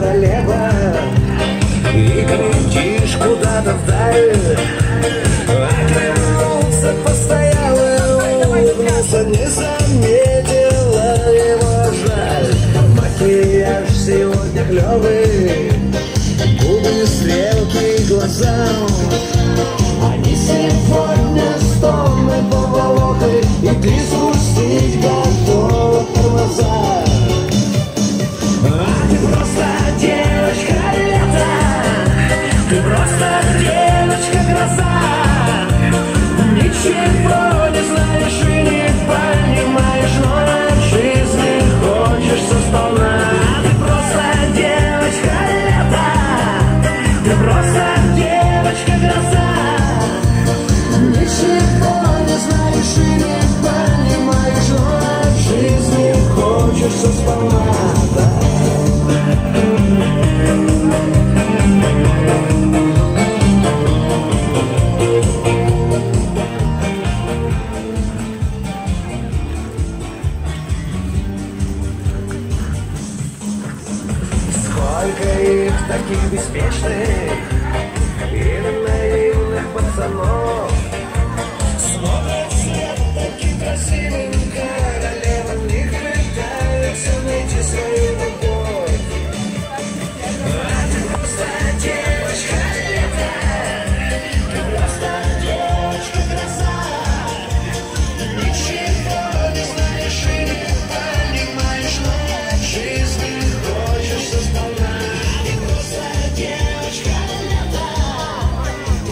королева. И кричишь куда-то вдаль. Оглянулся, постоял и улыбнулся Не заметила его жаль. Макияж сегодня клевый Губы, стрелки, глаза. Они сегодня Shit, Сколько их таких беспечных И наивных пацанов